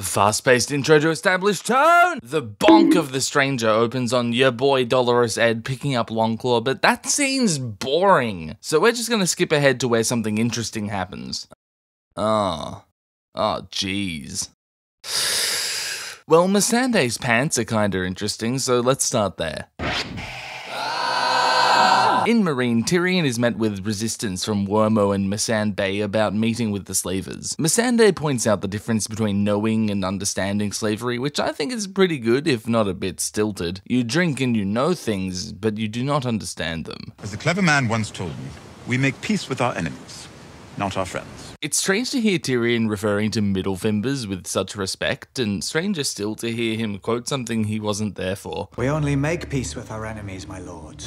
Fast paced intro to establish tone! The bonk of the stranger opens on your boy Dolorous Ed picking up Longclaw, but that scene's boring. So we're just gonna skip ahead to where something interesting happens. Oh. Oh, jeez. Well, Missandei's pants are kinda interesting, so let's start there. In Meereen, Tyrion is met with resistance from Wormo and Missandei about meeting with the slavers. Missandei points out the difference between knowing and understanding slavery, which I think is pretty good, if not a bit stilted. You drink and you know things, but you do not understand them. As a clever man once told me, we make peace with our enemies, not our friends. It's strange to hear Tyrion referring to middle fingers with such respect, and stranger still to hear him quote something he wasn't there for. We only make peace with our enemies, my lord.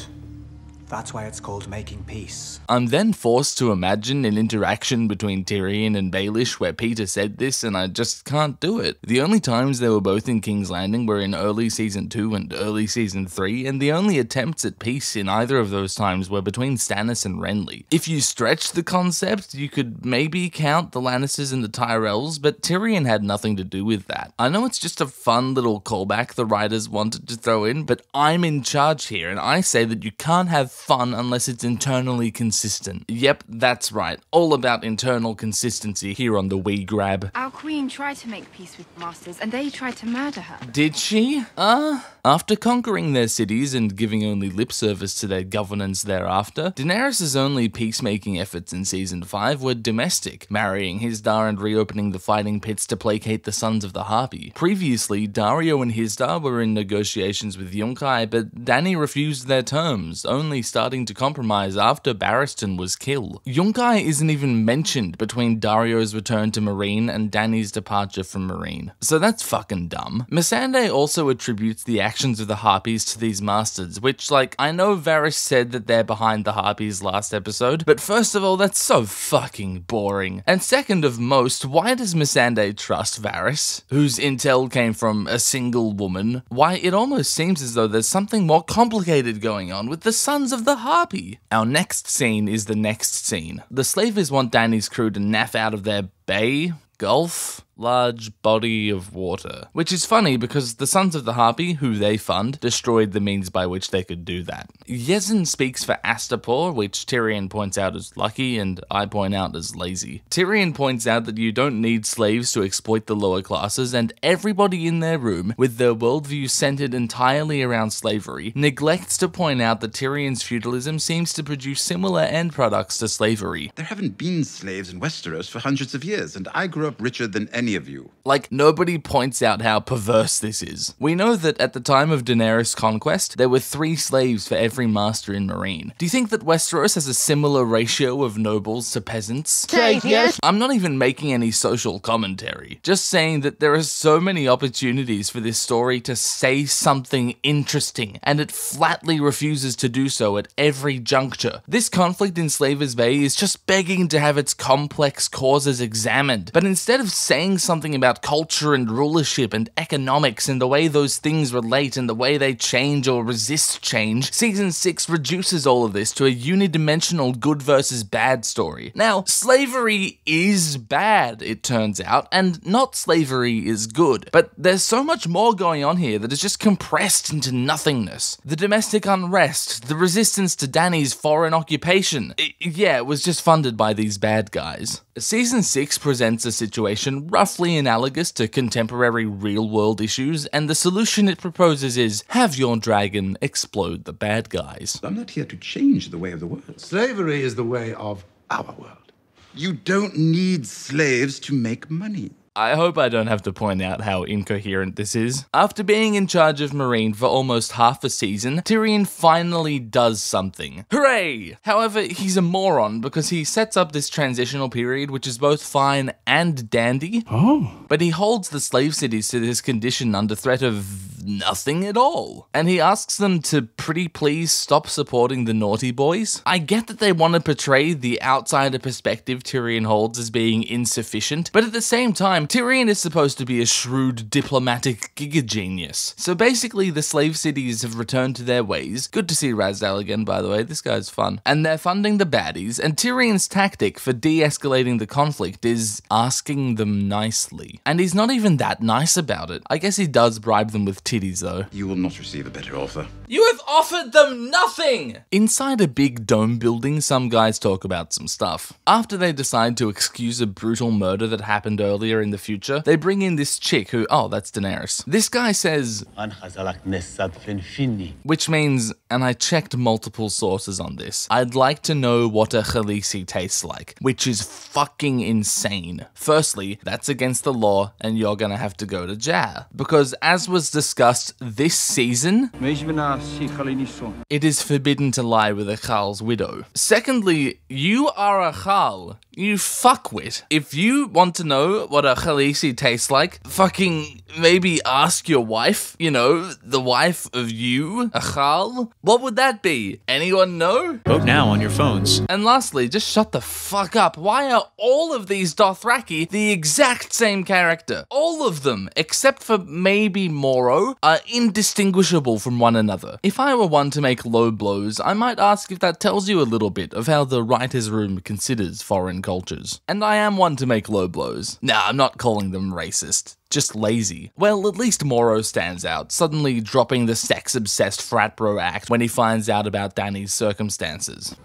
That's why it's called making peace. I'm then forced to imagine an interaction between Tyrion and Baelish where Petyr said this, and I just can't do it. The only times they were both in King's Landing were in early season 2 and early season 3, and the only attempts at peace in either of those times were between Stannis and Renly. If you stretch the concept, you could maybe count the Lannisters and the Tyrells, but Tyrion had nothing to do with that. I know it's just a fun little callback the writers wanted to throw in, but I'm in charge here, and I say that you can't have fun unless it's internally consistent. Yep, that's right. All about internal consistency here on the Wee Grab. Our queen tried to make peace with the masters, and they tried to murder her. Did she? Uh, after conquering their cities and giving only lip service to their governance thereafter, Daenerys' only peacemaking efforts in season 5 were domestic, marrying Hizdahr and reopening the fighting pits to placate the sons of the Harpy. Previously, Daario and Hizdahr were in negotiations with Yunkai, but Dany refused their terms, only starting to compromise after Barristan was killed. Yunkai isn't even mentioned between Daario's return to Meereen and Dany's departure from Meereen, So that's fucking dumb. Missandei also attributes the actions of the Harpies to these masters, which, like, I know Varys said that they're behind the Harpies last episode, but first of all, that's so fucking boring. And second of most, why does Missandei trust Varys, whose intel came from a single woman? Why, it almost seems as though there's something more complicated going on with the Sons of the Harpy. Our next scene is the next scene. The slavers want Dany's crew to naff out of their bay, gulf, large body of water. Which is funny because the Sons of the Harpy, who they fund, destroyed the means by which they could do that. Yezzan speaks for Astapor, which Tyrion points out as lucky and I point out as lazy. Tyrion points out that you don't need slaves to exploit the lower classes, and everybody in their room, with their worldview centered entirely around slavery, neglects to point out that Tyrion's feudalism seems to produce similar end products to slavery. There haven't been slaves in Westeros for hundreds of years, and I grew up richer than any of you. Like, nobody points out how perverse this is. We know that at the time of Daenerys' conquest, there were three slaves for every master in Meereen. Do you think that Westeros has a similar ratio of nobles to peasants? yes. I'm not even making any social commentary, just saying that there are so many opportunities for this story to say something interesting, and it flatly refuses to do so at every juncture. This conflict in Slavers Bay is just begging to have its complex causes examined, but instead of saying something about culture and rulership and economics and the way those things relate and the way they change or resist change, season 6 reduces all of this to a unidimensional good versus bad story. Now, slavery is bad, it turns out, and not slavery is good, but there's so much more going on here that is just compressed into nothingness. The domestic unrest, the resistance to Dany's foreign occupation, i- yeah, it was just funded by these bad guys. Season 6 presents a situation roughly analogous to contemporary real world issues, and the solution it proposes is have your dragon explode the bad guys. I'm not here to change the way of the world. Slavery is the way of our world. You don't need slaves to make money. I hope I don't have to point out how incoherent this is. After being in charge of Meereen for almost half a season, Tyrion finally does something. Hooray! However, he's a moron because he sets up this transitional period which is both fine and dandy. Oh. But he holds the slave cities to this condition under threat of nothing at all. And he asks them to pretty please stop supporting the naughty boys. I get that they want to portray the outsider perspective Tyrion holds as being insufficient, but at the same time, time, Tyrion is supposed to be a shrewd diplomatic giga genius. So basically, the slave cities have returned to their ways. Good to see Razdal again, by the way. This guy's fun. And they're funding the baddies, and Tyrion's tactic for de escalating the conflict is asking them nicely. And he's not even that nice about it. I guess he does bribe them with titties, though. You will not receive a better offer. You have offered them nothing! Inside a big dome building, some guys talk about some stuff. After they decide to excuse a brutal murder that happened earlier in the future, they bring in this chick who, oh, that's Daenerys. This guy says, which means, and I checked multiple sources on this, I'd like to know what a Khaleesi tastes like, which is fucking insane. Firstly, that's against the law, and you're gonna have to go to jail. Because as was discussed this season, it is forbidden to lie with a Khal's widow. Secondly, you are a Khal. You fuckwit. If you want to know what a Khaleesi tastes like, fucking maybe ask your wife, you know, the wife of you, a Khal. What would that be? Anyone know? Vote now on your phones. And lastly, just shut the fuck up. Why are all of these Dothraki the exact same character? All of them, except for maybe Moro, are indistinguishable from one another. If I were one to make low blows, I might ask if that tells you a little bit of how the writer's room considers foreign cultures. And I am one to make low blows. Nah, I'm not calling them racist just lazy. Well, at least Moro stands out, suddenly dropping the sex obsessed frat bro act when he finds out about Dany's circumstances.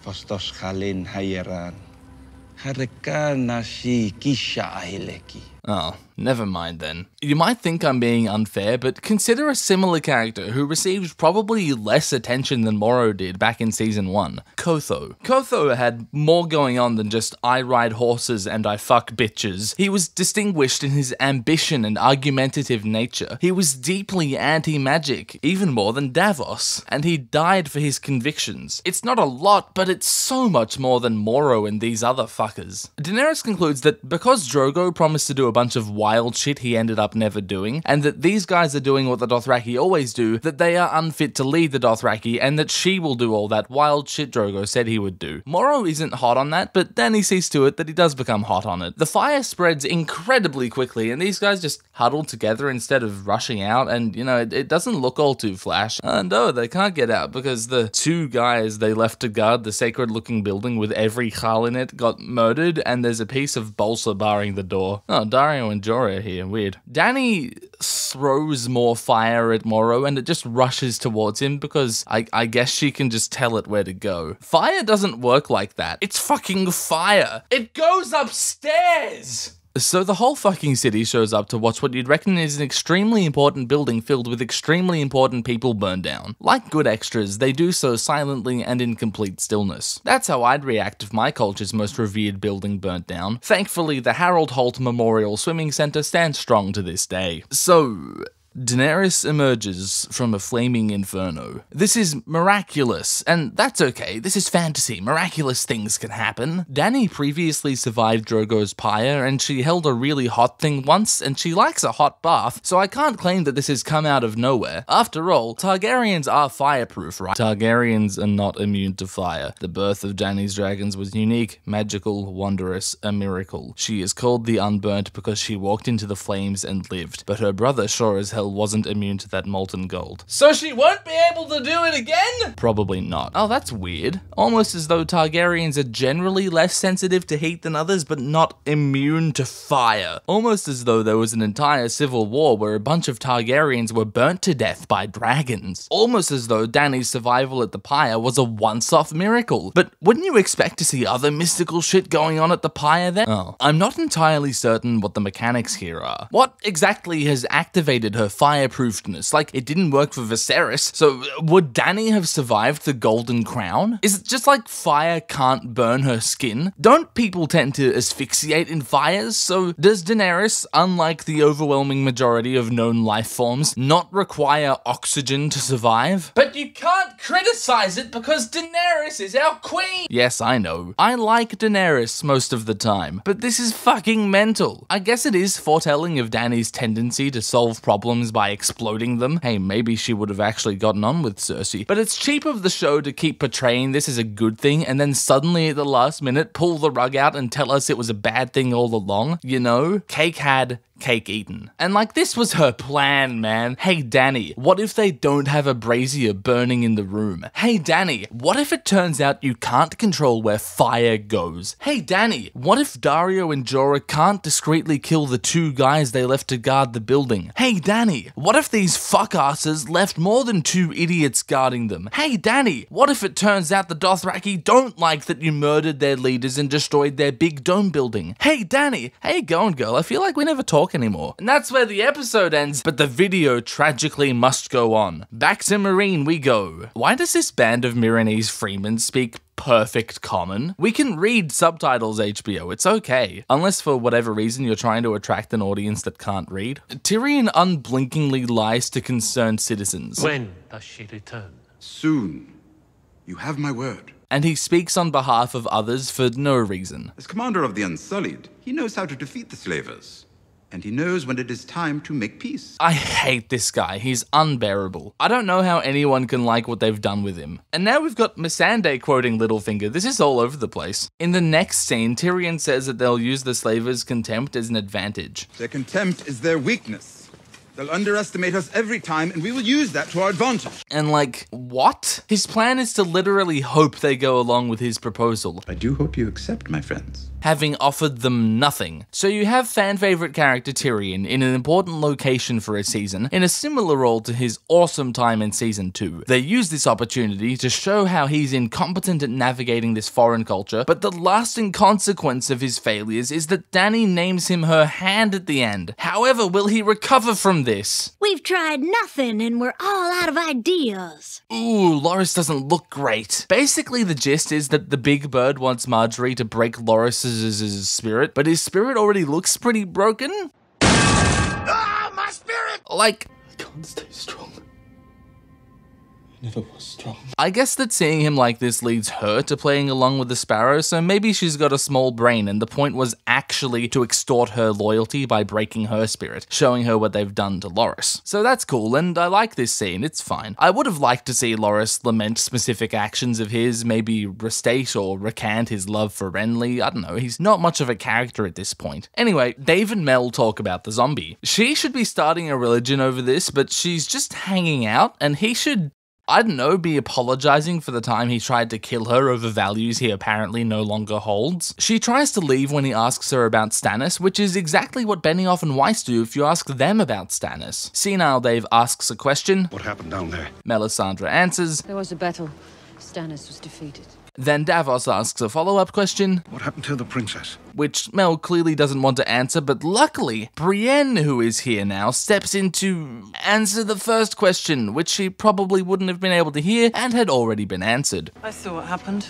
Oh, never mind then. You might think I'm being unfair, but consider a similar character who received probably less attention than Moro did back in season 1 Qotho. Qotho had more going on than just I ride horses and I fuck bitches. He was distinguished in his ambition and argumentative nature. He was deeply anti magic, even more than Davos, and he died for his convictions. It's not a lot, but it's so much more than Moro and these other fuckers. Daenerys concludes that because Drogo promised to do a bunch of wild shit he ended up never doing, and that these guys are doing what the Dothraki always do, that they are unfit to lead the Dothraki, and that she will do all that wild shit Drogo said he would do. Moro isn't hot on that, but then he sees to it that he does become hot on it. The fire spreads incredibly quickly, and these guys just huddle together instead of rushing out, and you know, it, it doesn't look all too flash. And oh, they can't get out because the two guys they left to guard the sacred looking building with every Khal in it got murdered, and there's a piece of balsa barring the door. Oh, Daario and Jorah here. Weird. Dany throws more fire at Moro and it just rushes towards him because I, I guess she can just tell it where to go. Fire doesn't work like that. It's fucking fire. It goes upstairs. So the whole fucking city shows up to watch what you'd reckon is an extremely important building filled with extremely important people burn down. Like good extras, they do so silently and in complete stillness. That's how I'd react if my culture's most revered building burnt down. Thankfully, the Harold Holt Memorial Swimming Center stands strong to this day. So, Daenerys emerges from a flaming inferno. This is miraculous, and that's okay. This is fantasy. Miraculous things can happen. Dany previously survived Drogo's pyre, and she held a really hot thing once, and she likes a hot bath, so I can't claim that this has come out of nowhere. After all, Targaryens are fireproof, right? Targaryens are not immune to fire. The birth of Dany's dragons was unique, magical, wondrous, a miracle. She is called the Unburnt because she walked into the flames and lived, but her brother sure as hell wasn't immune to that molten gold. So she won't be able to do it again? Probably not. Oh, that's weird. Almost as though Targaryens are generally less sensitive to heat than others, but not immune to fire. Almost as though there was an entire civil war where a bunch of Targaryens were burnt to death by dragons. Almost as though Dany's survival at the pyre was a once-off miracle. But wouldn't you expect to see other mystical shit going on at the pyre then? Oh. I'm not entirely certain what the mechanics here are. What exactly has activated her fireproofness. Like, it didn't work for Viserys, so would Dany have survived the Golden Crown? Is it just like fire can't burn her skin? Don't people tend to asphyxiate in fires? So does Daenerys, unlike the overwhelming majority of known life forms, not require oxygen to survive? But you can't criticize it because Daenerys is our queen! Yes, I know. I like Daenerys most of the time, but this is fucking mental. I guess it is foretelling of Dany's tendency to solve problems by exploding them. Hey, maybe she would have actually gotten on with Cersei. But it's cheap of the show to keep portraying this as a good thing and then suddenly at the last minute pull the rug out and tell us it was a bad thing all along. You know, cake had, cake eaten. And like, this was her plan, man. Hey, Dany, what if they don't have a brazier burning in the room? Hey, Dany, what if it turns out you can't control where fire goes? Hey, Dany, what if Daario and Jorah can't discreetly kill the two guys they left to guard the building? Hey, Dany, what if these fuckasses left more than two idiots guarding them? Hey, Dany, what if it turns out the Dothraki don't like that you murdered their leaders and destroyed their big dome building? Hey, Dany, how you going, girl? I feel like we never talk anymore. And that's where the episode ends, but the video tragically must go on. Back to Meereen we go. Why does this band of Meereenese freemen speak perfect common. We can read subtitles HBO, it's okay. Unless for whatever reason you're trying to attract an audience that can't read. Tyrion unblinkingly lies to concerned citizens. When does she return? Soon. You have my word. And he speaks on behalf of others for no reason. As commander of the Unsullied, he knows how to defeat the slavers. And he knows when it is time to make peace. I hate this guy. He's unbearable. I don't know how anyone can like what they've done with him. And now we've got Missandei quoting Littlefinger. This is all over the place. In the next scene, Tyrion says that they'll use the slavers' contempt as an advantage. Their contempt is their weakness. They'll underestimate us every time, and we will use that to our advantage. And like, what? His plan is to literally hope they go along with his proposal, I do hope you accept, my friends. Having offered them nothing. So you have fan favorite character Tyrion in an important location for a season, in a similar role to his awesome time in season 2. They use this opportunity to show how he's incompetent at navigating this foreign culture, but the lasting consequence of his failures is that Dany names him her hand at the end. However, will he recover from this? We've tried nothing and we're all out of ideas. Ooh, Loras doesn't look great. Basically, the gist is that the big bird wants Margaery to break Loras's spirit, but his spirit already looks pretty broken. Ah, my spirit! Like, Can't stay strong. Never was strong. I guess that seeing him like this leads her to playing along with the sparrow, so maybe she's got a small brain, and the point was actually to extort her loyalty by breaking her spirit, showing her what they've done to Loras. So that's cool, and I like this scene, it's fine. I would have liked to see Loras lament specific actions of his, maybe restate or recant his love for Renly, I don't know, he's not much of a character at this point. Anyway, Dave and Mel talk about the zombie. She should be starting a religion over this, but she's just hanging out, and he should I don't know, be apologizing for the time he tried to kill her over values he apparently no longer holds. She tries to leave when he asks her about Stannis, which is exactly what Benioff and Weiss do if you ask them about Stannis. Senile Dave asks a question, What happened down there? Melisandre answers, There was a battle. Stannis was defeated. Then Davos asks a follow up question, What happened to the princess? which Mel clearly doesn't want to answer, but luckily, Brienne, who is here now, steps in to answer the first question, which she probably wouldn't have been able to hear and had already been answered. I saw what happened.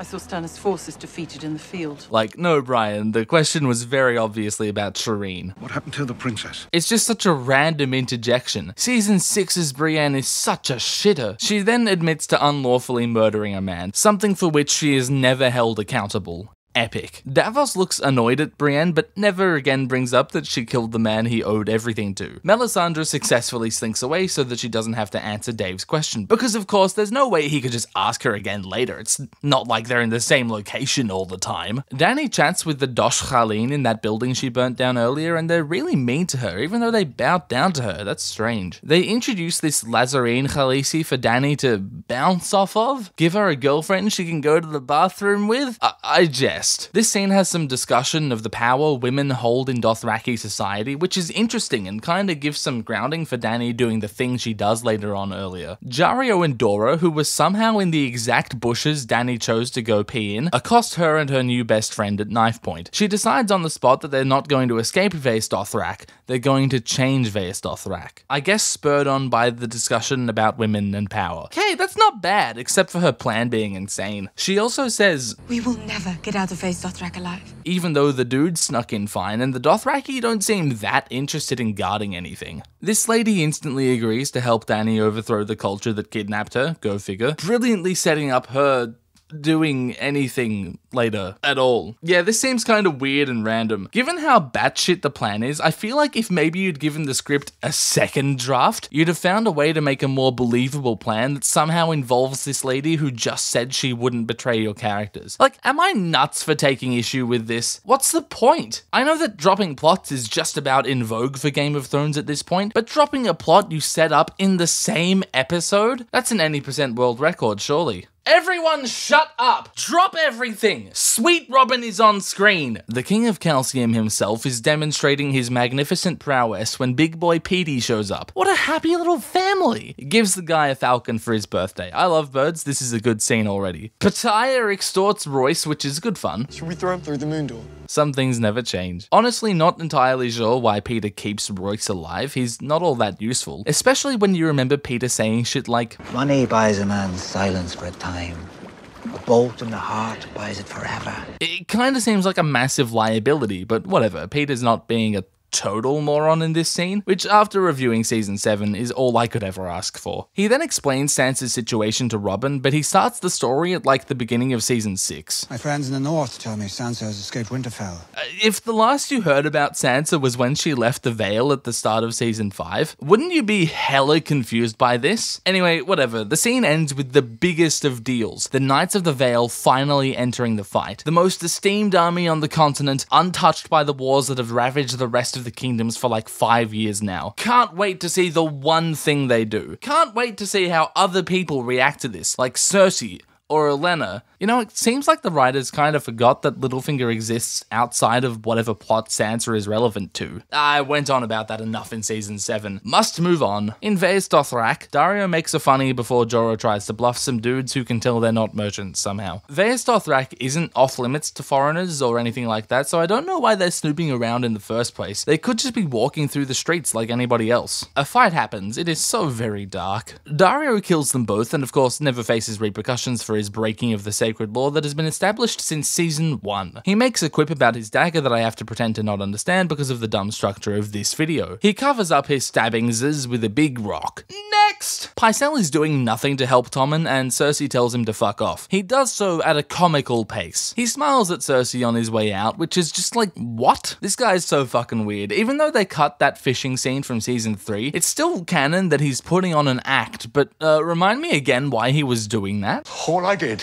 I saw Stannis' forces defeated in the field. Like, no, Brian, the question was very obviously about Shireen. What happened to the princess? It's just such a random interjection. Season 6's Brienne is such a shitter. She then admits to unlawfully murdering a man, something for which she is never held accountable. Epic. Davos looks annoyed at Brienne, but never again brings up that she killed the man he owed everything to. Melisandre successfully slinks away so that she doesn't have to answer Dave's question, because of course there's no way he could just ask her again later. It's not like they're in the same location all the time. Dany chats with the Dosh Khaleen in that building she burnt down earlier, and they're really mean to her, even though they bowed down to her. That's strange. They introduce this Lhazareen Khaleesi for Dany to bounce off of, give her a girlfriend she can go to the bathroom with. I, I jest. This scene has some discussion of the power women hold in Dothraki society, which is interesting and kind of gives some grounding for Dany doing the thing she does later on earlier. Jario and Dora, who was somehow in the exact bushes Dany chose to go pee in, accost her and her new best friend at knife point. She decides on the spot that they're not going to escape Vaes Dothrak, they're going to change Vaes Dothrak. I guess spurred on by the discussion about women and power. Okay, that's not bad, except for her plan being insane. She also says, We will never get out of Vaes Dothrak alive. even though the dude snuck in fine, and the Dothraki don't seem that interested in guarding anything. This lady instantly agrees to help Dany overthrow the culture that kidnapped her, go figure, brilliantly setting up her doing anything later at all. Yeah, this seems kind of weird and random. Given how batshit the plan is, I feel like if maybe you'd given the script a second draft, you'd have found a way to make a more believable plan that somehow involves this lady who just said she wouldn't betray your characters. Like, am I nuts for taking issue with this? What's the point? I know that dropping plots is just about in vogue for Game of Thrones at this point, but dropping a plot you set up in the same episode? That's an any percent world record, surely. Everyone shut up! Drop everything! Sweet Robin is on screen! The King of Calcium himself is demonstrating his magnificent prowess when Big Boy Petey shows up. What a happy little family! He gives the guy a falcon for his birthday. I love birds, this is a good scene already. Pattaya extorts Royce, which is good fun. Should we throw him through the moon door? Some things never change. Honestly, not entirely sure why Petyr keeps Royce alive. He's not all that useful. Especially when you remember Petyr saying shit like, Money buys a man silence for a time. A bolt in the heart buys it forever. It kind of seems like a massive liability, but whatever. Petyr's not being a total moron in this scene, which after reviewing season 7 is all I could ever ask for. He then explains Sansa's situation to Robin, but he starts the story at like the beginning of season 6. My friends in the north tell me Sansa has escaped Winterfell. Uh, If the last you heard about Sansa was when she left the Vale at the start of season 5, wouldn't you be hella confused by this? Anyway, whatever. The scene ends with the biggest of deals the Knights of the Vale finally entering the fight. The most esteemed army on the continent, untouched by the wars that have ravaged the rest of the kingdoms for like five years now. Can't wait to see the one thing they do. Can't wait to see how other people react to this, like Cersei, or Olenna. You know, it seems like the writers kind of forgot that Littlefinger exists outside of whatever plot Sansa is relevant to. I went on about that enough in season 7. Must move on. In Vaes Dothrak, Daario makes a funny before Jorah tries to bluff some dudes who can tell they're not merchants somehow. Vaes Dothrak isn't off limits to foreigners or anything like that, so I don't know why they're snooping around in the first place. They could just be walking through the streets like anybody else. A fight happens, it is so very dark. Daario kills them both and of course never faces repercussions for his breaking of the sacred law that has been established since season 1. He makes a quip about his dagger that I have to pretend to not understand because of the dumb structure of this video. He covers up his stabbings with a big rock. Next! Pycelle is doing nothing to help Tommen and Cersei tells him to fuck off. He does so at a comical pace. He smiles at Cersei on his way out, which is just like, what? This guy is so fucking weird. Even though they cut that fishing scene from season 3, it's still canon that he's putting on an act, but uh, remind me again why he was doing that? All I did,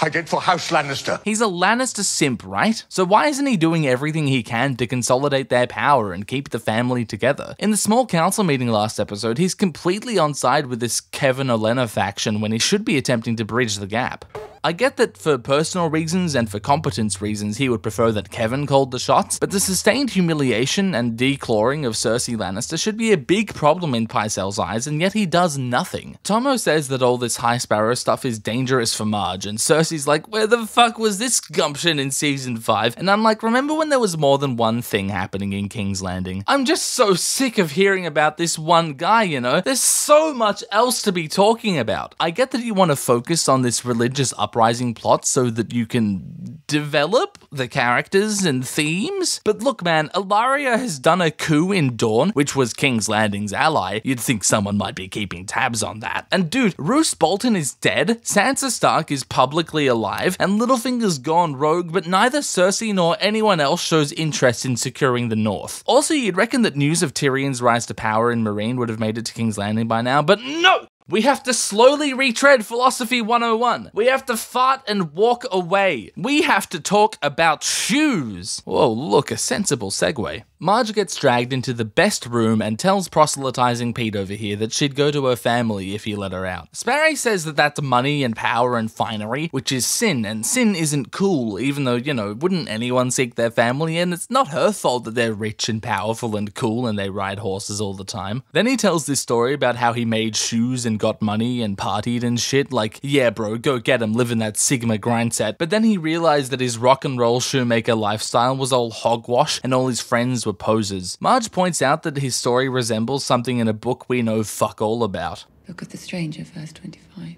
I did for House Lannister. He's a Lannister simp, right? So why isn't he doing everything he can to consolidate their power and keep the family together? In the small council meeting last episode, he's completely on side with this Kevan Olenna faction when he should be attempting to bridge the gap. I get that for personal reasons and for competence reasons, he would prefer that Kevan called the shots, but the sustained humiliation and declawing of Cersei Lannister should be a big problem in Pycelle's eyes, and yet he does nothing. Tomo says that all this High Sparrow stuff is dangerous for Marge, and Cersei's like, where the fuck was this gumption in season 5? And I'm like, remember when there was more than one thing happening in King's Landing? I'm just so sick of hearing about this one guy, you know? There's so much else to be talking about. I get that you want to focus on this religious uprising plot so that you can develop the characters and themes. But look, man, Ellaria has done a coup in Dorne, which was King's Landing's ally. You'd think someone might be keeping tabs on that. And dude, Roose Bolton is dead, Sansa Stark is publicly alive, and Littlefinger's gone rogue, but neither Cersei nor anyone else shows interest in securing the North. Also, you'd reckon that news of Tyrion's rise to power in Meereen would have made it to King's Landing by now, but no! We have to slowly retread Philosophy 101. We have to fart and walk away. We have to talk about shoes. Whoa, look, a sensible segue. Marge gets dragged into the best room and tells proselytizing Pete over here that she'd go to her family if he let her out. Sparry says that that's money and power and finery, which is sin, and sin isn't cool, even though, you know, wouldn't anyone seek their family, and it's not her fault that they're rich and powerful and cool and they ride horses all the time. Then he tells this story about how he made shoes and got money and partied and shit, like, yeah, bro, go get him, live in that Sigma grind set. But then he realized that his rock and roll shoemaker lifestyle was all hogwash and all his friends were posers. Marge points out that his story resembles something in a book we know fuck all about. Book of the Stranger, verse 25.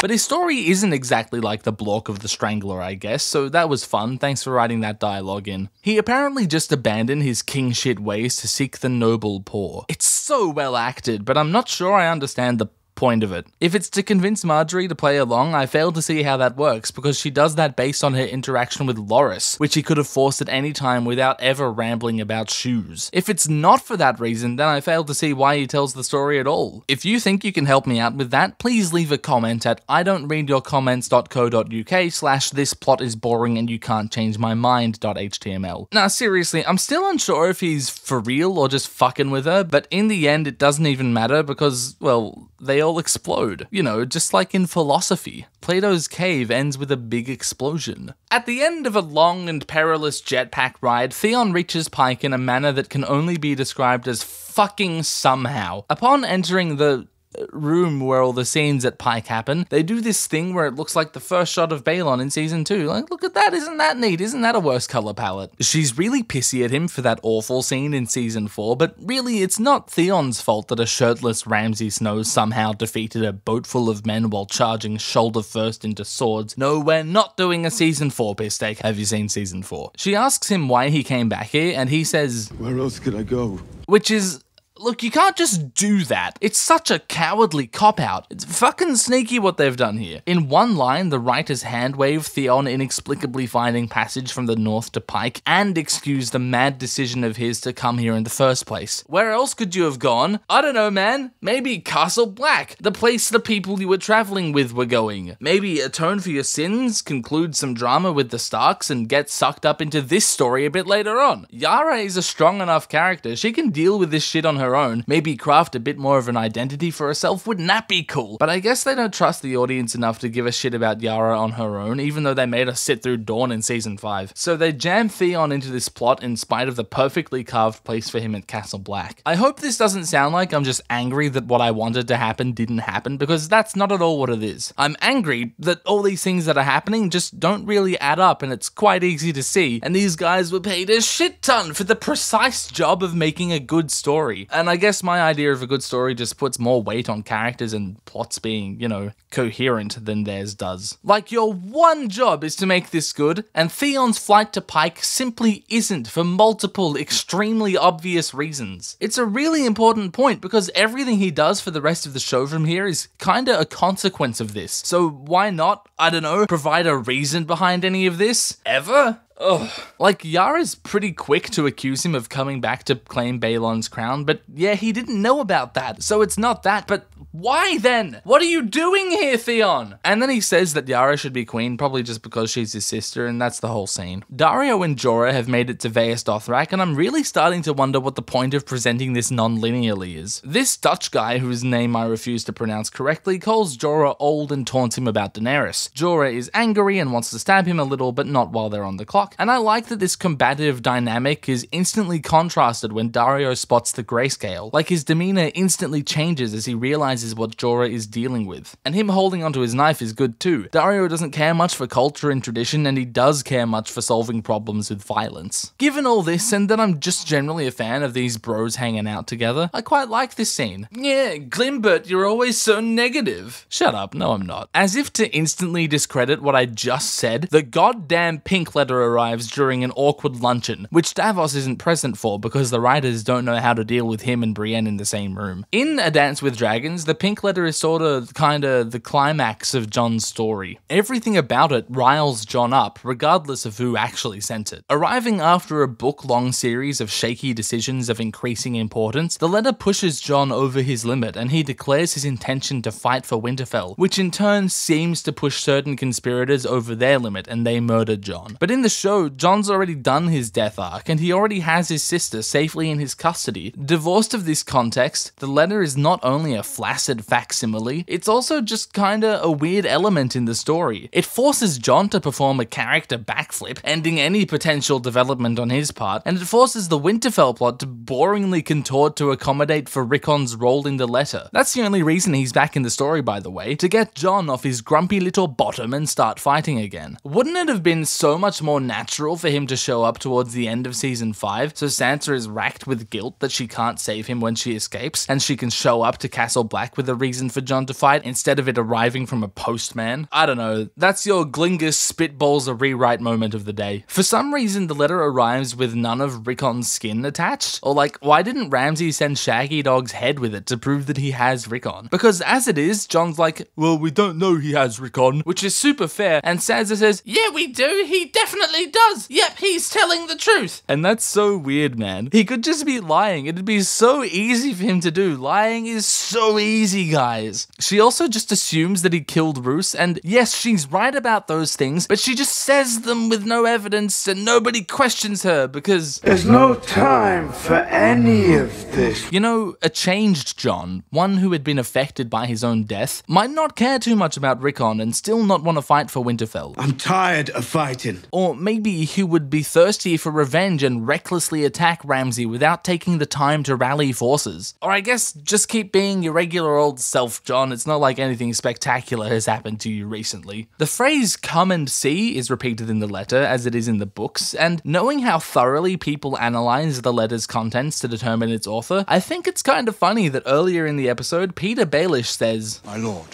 But his story isn't exactly like the block of the Strangler, I guess, so that was fun. Thanks for writing that dialogue in. He apparently just abandoned his king shit ways to seek the noble poor. It's so well acted, but I'm not sure I understand the point of it. If it's to convince Margaery to play along, I fail to see how that works because she does that based on her interaction with Loras, which he could have forced at any time without ever rambling about shoes. If it's not for that reason, then I fail to see why he tells the story at all. If you think you can help me out with that, please leave a comment at idon'treadyourcomments.co.uk slash this plot is boring and you can't change my mind.html. Now seriously, I'm still unsure if he's for real or just fucking with her, but in the end it doesn't even matter because, well, they all explode. You know, just like in philosophy. Plato's cave ends with a big explosion. At the end of a long and perilous jetpack ride, Theon reaches Pike in a manner that can only be described as fucking somehow. Upon entering the room where all the scenes at Pike happen, they do this thing where it looks like the first shot of Balon in season two. Like, look at that, isn't that neat? Isn't that a worse color palette? She's really pissy at him for that awful scene in season four, but really, it's not Theon's fault that a shirtless Ramsay Snow somehow defeated a boat full of men while charging shoulder first into swords. No, we're not doing a season four piss take. Have you seen season four? She asks him why he came back here, and he says, Where else could I go? which is Look, you can't just do that. It's such a cowardly cop out. It's fucking sneaky what they've done here. In one line, the writers hand wave Theon inexplicably finding passage from the north to Pike and excuse the mad decision of his to come here in the first place. Where else could you have gone? I don't know, man. Maybe Castle Black, the place the people you were traveling with were going. Maybe atone for your sins, conclude some drama with the Starks, and get sucked up into this story a bit later on. Yara is a strong enough character. She can deal with this shit on her own, maybe craft a bit more of an identity for herself. Wouldn't that be cool? But I guess they don't trust the audience enough to give a shit about Yara on her own, even though they made her sit through Dorne in season 5. So they jam Theon into this plot in spite of the perfectly carved place for him at Castle Black. I hope this doesn't sound like I'm just angry that what I wanted to happen didn't happen, because that's not at all what it is. I'm angry that all these things that are happening just don't really add up, and it's quite easy to see. And these guys were paid a shit ton for the precise job of making a good story. And I guess my idea of a good story just puts more weight on characters and plots being, you know, coherent than theirs does. Like, your one job is to make this good, and Theon's flight to Pike simply isn't for multiple, extremely obvious reasons. It's a really important point because everything he does for the rest of the show from here is kinda a consequence of this. So why not, I don't know, provide a reason behind any of this? Ever? Ugh. Like, Yara's pretty quick to accuse him of coming back to claim Balon's crown, but yeah, he didn't know about that, so it's not that, but why then? What are you doing here, Theon? And then he says that Yara should be queen, probably just because she's his sister, and that's the whole scene. Daario and Jorah have made it to Vaes Dothrak, and I'm really starting to wonder what the point of presenting this non-linearly is. This Dutch guy, whose name I refuse to pronounce correctly, calls Jorah old and taunts him about Daenerys. Jorah is angry and wants to stab him a little, but not while they're on the clock, and I like that this combative dynamic is instantly contrasted when Daario spots the grayscale. Like his demeanor instantly changes as he realizes what Jorah is dealing with. And him holding onto his knife is good too. Daario doesn't care much for culture and tradition, and he does care much for solving problems with violence. Given all this, and that I'm just generally a fan of these bros hanging out together, I quite like this scene. Yeah, Glimbert, you're always so negative. Shut up, no I'm not. As if to instantly discredit what I just said, the goddamn pink letter arrives during an awkward luncheon, which Davos isn't present for because the writers don't know how to deal with him and Brienne in the same room. In A Dance with Dragons, the pink letter is sort of kinda the climax of Jon's story. Everything about it riles Jon up, regardless of who actually sent it. Arriving after a book long series of shaky decisions of increasing importance, the letter pushes Jon over his limit and he declares his intention to fight for Winterfell, which in turn seems to push certain conspirators over their limit and they murder Jon. But in the show, Jon's already done his death arc and he already has his sister safely in his custody. Divorced of this context, the letter is not only a flaccid facsimile, it's also just kinda a weird element in the story. It forces Jon to perform a character backflip, ending any potential development on his part, and it forces the Winterfell plot to boringly contort to accommodate for Rickon's role in the letter. That's the only reason he's back in the story, by the way, to get Jon off his grumpy little bottom and start fighting again. Wouldn't it have been so much more natural for him to show up towards the end of season 5 so Sansa is racked with guilt that she can't save him when she escapes, and she can show up to Castle Black with a reason for Jon to fight instead of it arriving from a postman? I don't know. That's your Glingus spitballs a rewrite moment of the day. For some reason, the letter arrives with none of Rickon's skin attached, or like, why didn't Ramsay send Shaggydog's head with it to prove that he has Rickon? Because as it is, Jon's like, well, we don't know he has Rickon, which is super fair. And Sansa says, yeah, we do. He definitely does. Yep, he's telling the truth. And that's so weird, man. He could just be lying. It'd be so easy for him to do. Lying is so easy, guys. She also just assumes that he killed Roose, and yes, she's right about those things, but she just says them with no evidence and nobody questions her because. There's no time for any of this. You know, a changed Jon, one who had been affected by his own death, might not care too much about Rickon and still not want to fight for Winterfell. I'm tired of fighting. Or maybe he would be thirsty for revenge and recklessly attack Ramsay without taking the time to rally forces. Or I guess just keep being your regular old self, Jon. It's not like anything spectacular has happened to you recently. The phrase come and see is repeated in the letter as it is in the books, and knowing how thoroughly people analyze the letter's contents to determine its author, I think it's kind of funny that earlier in the episode, Petyr Baelish says, My lord,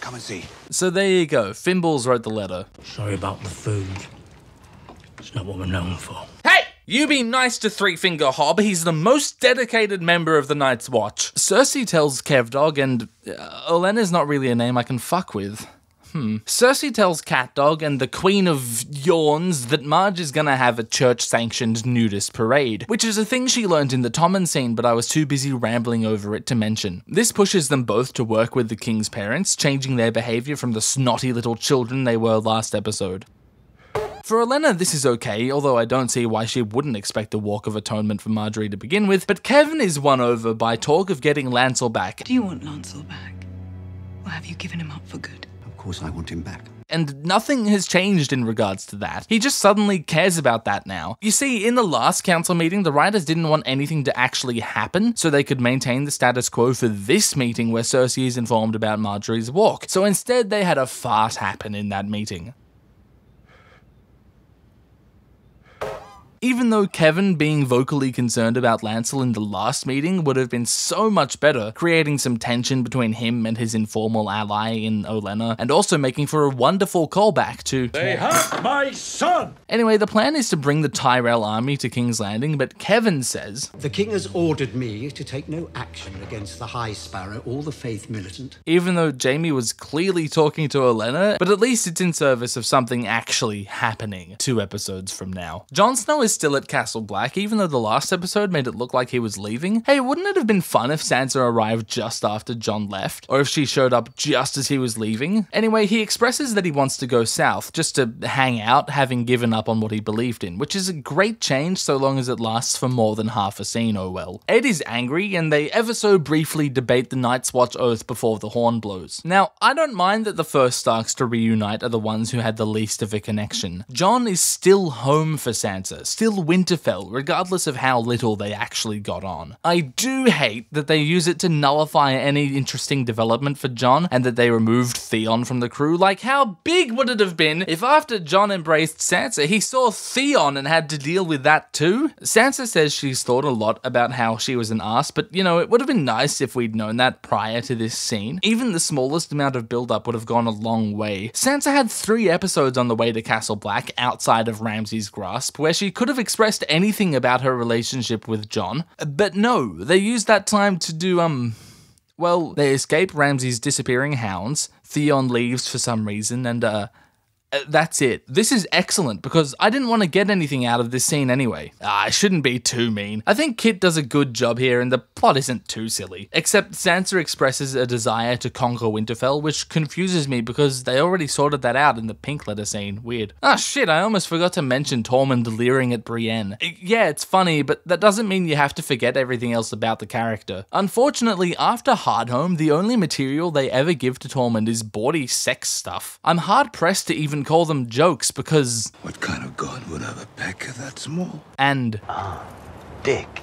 come and see. So there you go, Fimbles wrote the letter. Sorry about the food. It's not what we're known for. Hey! You be nice to Three Finger Hob. He's the most dedicated member of the Night's Watch. Cersei tells Kevdog, and uh, Olenna's not really a name I can fuck with. Hmm. Cersei tells CatDog and the Queen of Yawns that Marge is gonna have a church sanctioned nudist parade, which is a thing she learned in the Tommen scene, but I was too busy rambling over it to mention. This pushes them both to work with the King's parents, changing their behavior from the snotty little children they were last episode. For Olenna, this is okay, although I don't see why she wouldn't expect a walk of atonement for Margaery to begin with, but Kevan is won over by talk of getting Lancel back. Do you want Lancel back? Or have you given him up for good? Of course, I want him back. And nothing has changed in regards to that. He just suddenly cares about that now. You see, in the last council meeting, the writers didn't want anything to actually happen, so they could maintain the status quo for this meeting where Cersei is informed about Margaery's walk. So instead, they had a fart happen in that meeting. Even though Kevan being vocally concerned about Lancel in the last meeting would have been so much better, creating some tension between him and his informal ally in Olenna, and also making for a wonderful callback to They have my son! Anyway, the plan is to bring the Tyrell army to King's Landing, but Kevan says The king has ordered me to take no action against the High Sparrow or the Faith Militant. even though Jamie was clearly talking to Olenna, but at least it's in service of something actually happening two episodes from now. Jon Snow is still at Castle Black, even though the last episode made it look like he was leaving. Hey, wouldn't it have been fun if Sansa arrived just after Jon left? Or if she showed up just as he was leaving? Anyway, he expresses that he wants to go south, just to hang out, having given up on what he believed in, which is a great change so long as it lasts for more than half a scene, oh well. Ed is angry, and they ever so briefly debate the Night's Watch oath before the horn blows. Now, I don't mind that the first Starks to reunite are the ones who had the least of a connection. Jon is still home for Sansa, still Winterfell, regardless of how little they actually got on. I do hate that they use it to nullify any interesting development for Jon and that they removed Theon from the crew. Like, how big would it have been if after Jon embraced Sansa, he saw Theon and had to deal with that too? Sansa says she's thought a lot about how she was an ass, but you know, it would have been nice if we'd known that prior to this scene. Even the smallest amount of build up would have gone a long way. Sansa had three episodes on the way to Castle Black outside of Ramsay's grasp where she could have expressed anything about her relationship with Jon, but no, they used that time to do, um, well, they escape Ramsay's disappearing hounds, Theon leaves for some reason, and, uh, that's it. This is excellent because I didn't want to get anything out of this scene anyway. Ah, I shouldn't be too mean. I think Kit does a good job here and the plot isn't too silly. Except Sansa expresses a desire to conquer Winterfell, which confuses me because they already sorted that out in the pink letter scene. Weird. Ah, shit, I almost forgot to mention Tormund leering at Brienne. Uh, Yeah, it's funny, but that doesn't mean you have to forget everything else about the character. Unfortunately, after Hardhome, the only material they ever give to Tormund is bawdy sex stuff. I'm hard pressed to even call them jokes because. What kind of god would have a pecker that small? And. ah, Dick.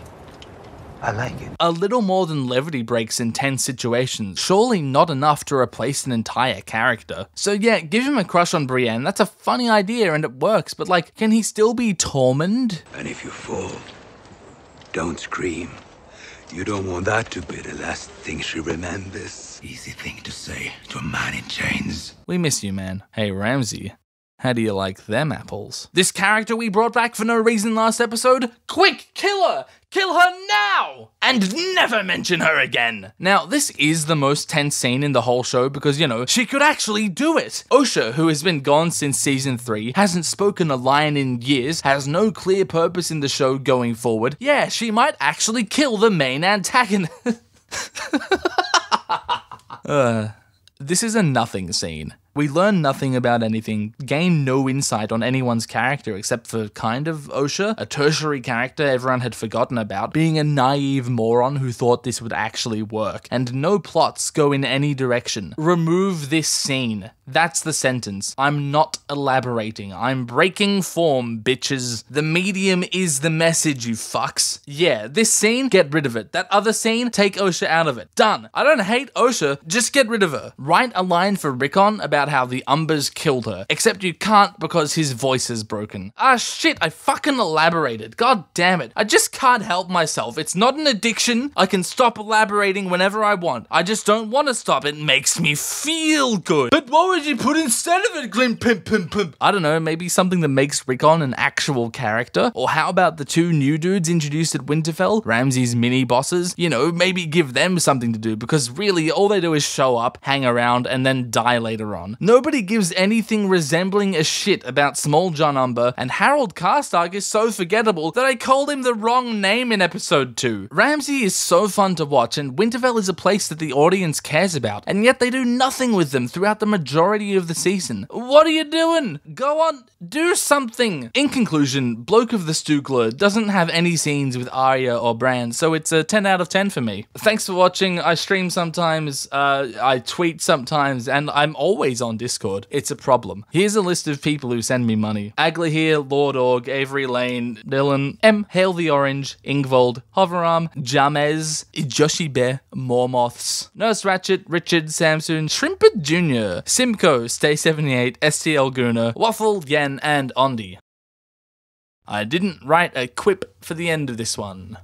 I like it. A little more than levity breaks in tense situations, surely not enough to replace an entire character. So yeah, give him a crush on Brienne, that's a funny idea and it works, but like, can he still be Tormund? And if you fall, don't scream. You don't want that to be the last thing she remembers. Easy thing to say to a man in chains. We miss you, man. Hey, Ramsay. How do you like them apples? This character we brought back for no reason last episode? Quick, kill her! Kill her now! And never mention her again! Now, this is the most tense scene in the whole show because, you know, she could actually do it! Osha, who has been gone since season 3, hasn't spoken a line in years, has no clear purpose in the show going forward. Yeah, she might actually kill the main antagonist. uh, this is a nothing scene. We learn nothing about anything, gain no insight on anyone's character except for kind of Osha, a tertiary character everyone had forgotten about, being a naive moron who thought this would actually work, and no plots go in any direction. Remove this scene. That's the sentence. I'm not elaborating. I'm breaking form, bitches. The medium is the message, you fucks. Yeah, this scene, get rid of it. That other scene, take Osha out of it. Done. I don't hate Osha, just get rid of her. Write a line for Rickon about how the Umbers killed her, except you can't because his voice is broken. Ah shit, I fucking elaborated. God damn it. I just can't help myself. It's not an addiction. I can stop elaborating whenever I want. I just don't want to stop. It makes me feel good. But what would you put instead of it, Glim Pimp Pimp Pimp? I don't know, maybe something that makes Rickon an actual character? Or how about the two new dudes introduced at Winterfell, Ramsay's mini bosses? You know, maybe give them something to do because really all they do is show up, hang around, and then die later on. Nobody gives anything resembling a shit about Smalljon Umber, and Harald Karstark is so forgettable that I called him the wrong name in episode 2. Ramsay is so fun to watch, and Winterfell is a place that the audience cares about, and yet they do nothing with them throughout the majority of the season. What are you doing? Go on, do something! In conclusion, Bloke of the Stugler doesn't have any scenes with Arya or Bran, so it's a 10 out of 10 for me. Thanks for watching. I stream sometimes, uh, I tweet sometimes, and I'm always on Discord. It's a problem. Here's a list of people who send me money. Aglahir, Lord Org, Avery Lane, Dylan, M, Hail the Orange, Ingvald, Hoverarm, James, Joshie Bear, Moremoths, Nurse Ratchet, Richard, Samson, Shrimpert Jr., Simcoe, Stay78, STL Gooner, Waffle, Yenn, and Ondy. I didn't write a quip for the end of this one.